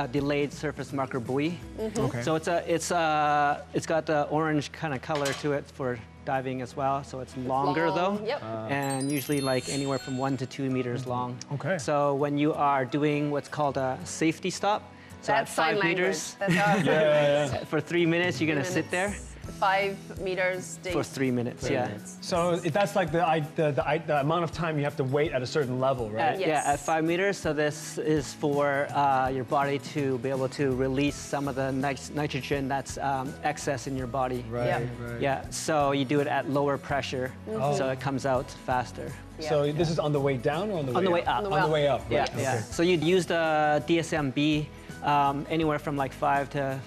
a delayed surface marker buoy. Mm-hmm. Okay. So it's a, it's a, it's got the orange kind of color to it for diving as well. So it's longer Long, though, Yep. Ah. and usually like anywhere from one to two meters mm-hmm. long. Okay. So when you are doing what's called a safety stop, so That's at five language. meters That's (laughs) yeah, yeah. for three minutes, you're gonna sit there Five meters deep. for three minutes. yeah. So if that's like the, the, the, the amount of time you have to wait at a certain level, right? At, Yeah, at five meters. So this is for uh, your body to be able to release some of the nit- nitrogen that's um, excess in your body. Right, Yeah. right. Yeah. So you do it at lower pressure, Mm-hmm. so it comes out faster. So this is on the way down or on the way On the way up? up. On the way up. Yeah, right, yeah. okay. So you'd use the DSMB um, anywhere from like five to,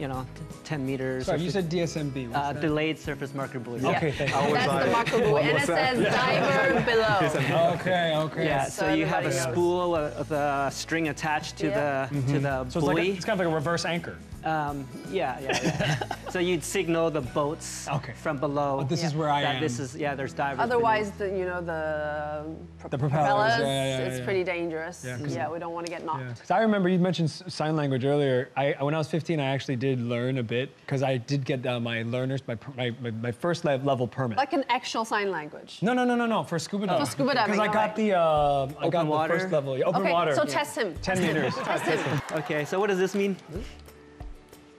you know, 10 meters. Sorry, you said DSMB. What's uh, that? delayed surface marker buoy. Okay, thank (laughs) you. That's like, the marker buoy. And it says (laughs) diver below. Okay, okay. Yeah, So so, you have a knows. spool with a string attached to Yeah. the to the So it's, buoy. like a, it's kind of like a reverse anchor. Um, yeah, yeah, yeah. (laughs) so you'd signal the boats Okay. from below. Oh, this is where I that am. This is yeah. There's divers. Otherwise, the, you know, the, pro- The propellers, yeah, yeah, yeah, it's yeah. pretty dangerous. Yeah, Yeah, 'cause- we don't want to get knocked. So I remember you mentioned sign language earlier. I, when I was 15, I actually did learn a bit because I did get uh, my learners, my, my, my, my first level permit. Like an actual sign language. no, no, no, no, no, for scuba diving. For scuba diving, Because I got alright. the, uh, I got water? the first level, yeah, open okay, water. so test him. 10 meters. (laughs) test him. Okay, so what does this mean?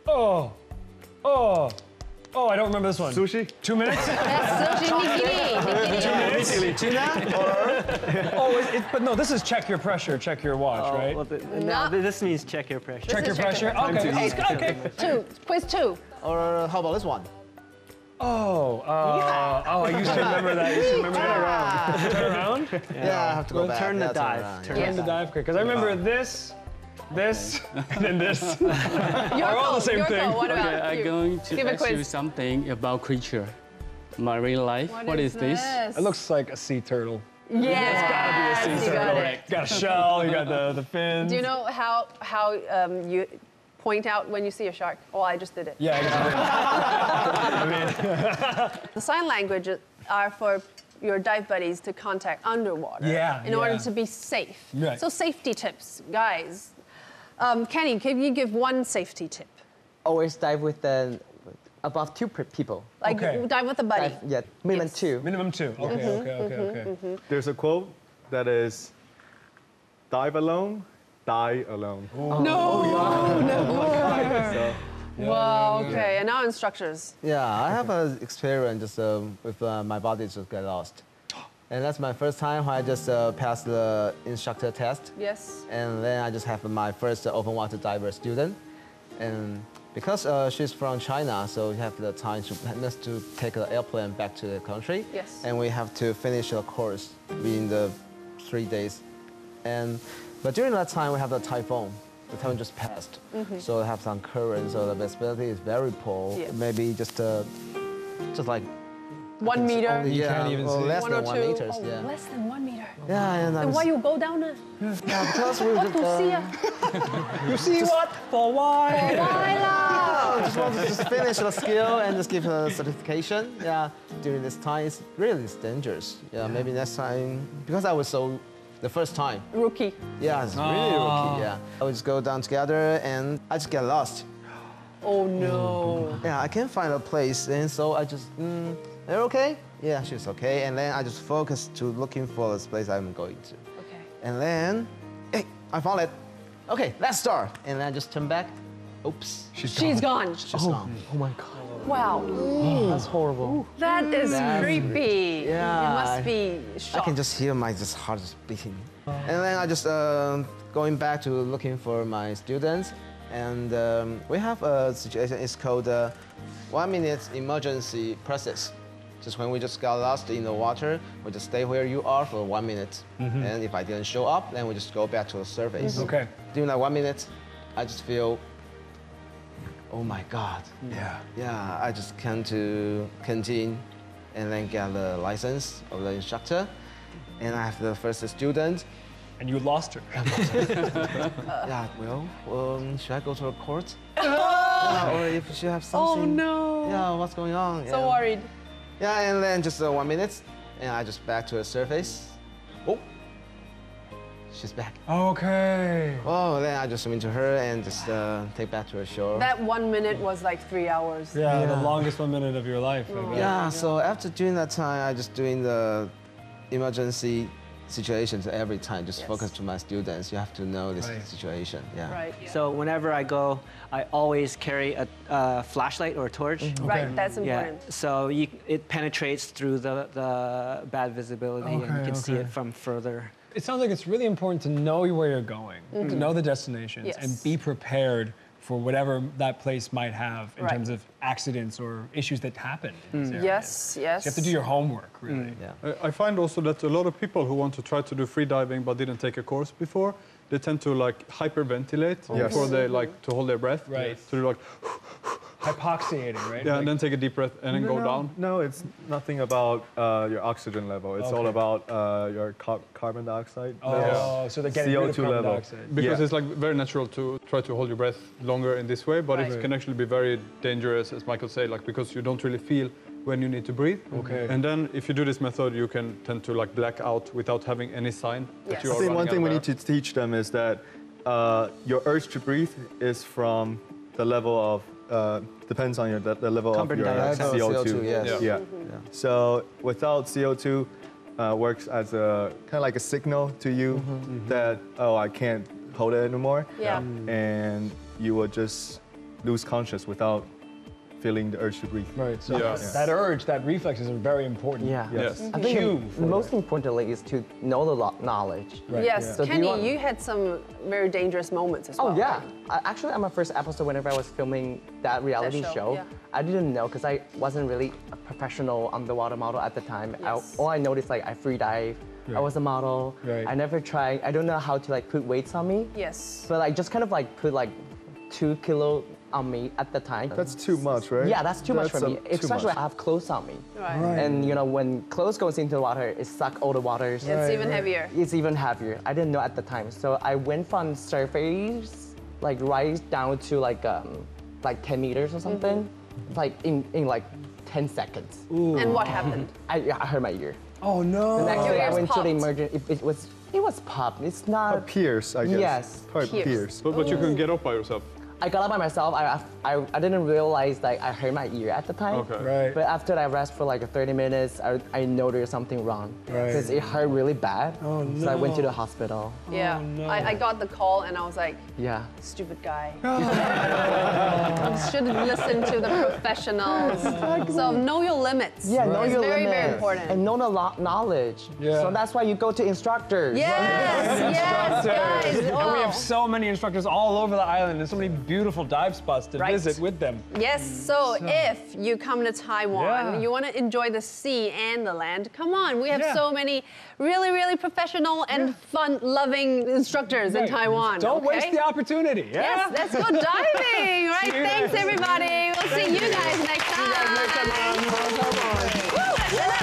Oh, oh, oh! I don't remember this one. Sushi? Two minutes? (laughs) That's sushi nigiri. Two nigiri. oh, it, it- but no, this is check your pressure, check your watch, Oh, right? well, th- No. no, this means check your pressure. check your is check your pressure. Okay, okay, okay. Two. Quiz two. Or how about this one? Oh, uh, oh! I used to remember that. I used to remember that. (laughs) Turn around. Yeah, I have to go Well, back. turn the Yeah, dive. Turn yeah. Turn the dive because I remember this, this, and then this. (laughs) Are all the same Yorko, thing. what about Okay, I'm you? going to Give ask you something about creature. Marine life. what what is, this? It looks like a sea turtle. yeah it's Yes, Sea you turtle. got it. Got a shell. You got the the fins. Do you know how how um, you point out when you see a shark? Oh, I just did it. Yeah. I guess (laughs) (laughs) The sign languages are for your dive buddies to contact underwater Yeah, in order to be safe. Right. So safety tips, guys. Um, Kenny, can you give one safety tip? Always dive with the above two people. Like Okay. dive with a buddy. Dive, yeah, minimum Yes. two. Minimum two. Okay. Mm-hmm, Okay. Okay. Okay. There's a quote that is dive alone, die alone. No, (laughs) (laughs) So, Wow. Okay. And now instructors. Yeah, I have an experience just um, with uh, my body just get lost. And that's my first time I just uh, passed the instructor test. Yes. And then I just have my first open water diver student. And because uh, she's from China, so we have the time to, to take an airplane back to the country. Yes. And we have to finish the course within the three days. And but during that time, we have the typhoon. The typhoon just passed, so we have some current, so the visibility is very poor. Yes. Maybe just uh, just like One meter. only, You yeah, can't even or see. less one than or one two. meters. Oh, yeah. Less than one meter. Yeah, and Then why you go down there? yeah, because we What just, to see? uh, (laughs) ah? You see what? For why? Why lah? (laughs) I just want to just finish the skill and just give a certification. Yeah, during this time, it's really it's dangerous. Yeah, maybe next time because I was so the first time. Rookie. Yeah, it's really rookie. Yeah, I would just go down together and I just get lost. Oh no. Yeah, I can't find a place, and so I just, mm, they're okay. Yeah, she's okay, and then I just focus to looking for this place I'm going to. Okay. And then, hey, I found it. Okay, let's start. And then I just turn back. Oops, she's She's gone. just gone. Oh my god, Wow. that's horrible. That is That's- creepy. Yeah, You must I- be I can just hear my just heart is beating. And then I just uh, going back to looking for my students, and um, we have a situation. It's called uh, one minute emergency process. Just when we just got lost in the water, we just stay where you are for one minute, and if I didn't show up, then we just go back to the surface. Okay. During that one minute, I just feel, oh my God. Yeah. Yeah, I just came to Kenting and then get the license of the instructor. And I have the first student. And you lost her. (laughs) (laughs) Yeah, well, um, should I go to the court? Yeah, (laughs) or if she have something. oh something. no. Yeah, what's going on? So yeah. worried. Yeah, and then just uh, one minute, and I just back to the surface. Oh, she's back. Okay. Oh, then I just swim into her and just uh, take back to her shore. That one minute was like three hours. Yeah, the longest one minute of your life. I bet. Yeah, so after doing that time, I just doing the emergency situations every time. Just Yes. focus to my students. You have to know this Right. situation. Yeah. Right. So whenever I go, I always carry a, a flashlight or a torch. Right. That's important. Yeah. So you, it penetrates through the, the bad visibility, and you Okay, can see it from further. It sounds like it's really important to know where you're going, to know the destinations, Mm-hmm. Yes. and be prepared for whatever that place might have in Right. terms of accidents or issues that happen. In these mm. areas. Yes. Yes. You have to do your homework, mm. really. Yeah. I I find also that a lot of people who want to try to do free diving but didn't take a course before, they tend to like hyperventilate Yes. before they like to hold their breath. Right. To do like Hypoxiating, right? yeah, Like- and then take a deep breath and then go no, down. No, it's nothing about uh, your oxygen level. It's all about uh, your car- carbon dioxide. Oh, level. so they're getting rid of CO2 carbon level. dioxide. Because Yeah. it's like very natural to try to hold your breath longer in this way, but Right. it can actually be very dangerous, as Michael said, like because you don't really feel when you need to breathe. Okay. And then if you do this method, you can tend to like black out without having any sign that Yes. you I are think one thing we need to teach them is that uh, your urge to breathe is from the level of uh, depends on your the, the level Carbon of your dioxide. CO2. CO2, yes. Yeah. Yeah. So without CO2 uh, works as a kind of like a signal to you that oh I can't hold it anymore. Yeah. And you will just lose conscious without feeling the urge to breathe. Right. So Yeah. that urge, that reflex is very important. Yeah. Yes. I think Cue the most importantly is to know the knowledge. Right, yes, yeah. So do you Kenny, want- you had some very dangerous moments as oh, well. Oh yeah. right? I, actually, on my first episode, whenever I was filming that reality show, show, yeah. I didn't know because I wasn't really a professional underwater model at the time. I- Yes. all I noticed like I free dive. I was a model. Right. I never tried. I don't know how to like put weights on me. Yes. But I just kind of like put like two kilo on me at the time. That's too much, right? yeah, that's too much for a- me. too Especially much. I have clothes on me. Right. And you know when clothes goes into the water, it suck all the water. It's even heavier. It's even heavier. I didn't know at the time. So I went from surface, like right down to like um, like 10 meters or something, like in, in like 10 seconds. And what happened? I, I hurt my ear. Oh no. The next Your day I ears went to the popped. emergency. It, it was it was popped. It's not. A pierce, I guess. Yes. Probably Pierce. pierce. But, but you couldn't get up by yourself. I got up by myself. I, I, I didn't realize that I hurt my ear at the time. Okay. Right. But after I rest for like 30 minutes, I, I know there's something wrong. Right. Because it hurt really bad. Oh, no. So I went to the hospital. Oh, yeah. I, I got the call and I was like, Yeah. stupid guy. (laughs) you should listen to the professionals. So know your limits. Yeah, know it's your very, limits. very very important. And know the lo- knowledge. Yeah. So that's why you go to instructors. yes, yes, guys. And we oh. have so many instructors all over the island and so many beautiful dive spots to Right. visit with them. Yes, mm. so, if you come to Taiwan, Yeah. you want to enjoy the sea and the land, come on. We have Yeah. so many really, really professional and fun loving instructors in Taiwan. Don't okay? waste the opportunity. Yeah? Yes, let's go diving. (laughs) Right, thanks guys. everybody. We'll see you guys next time. next time.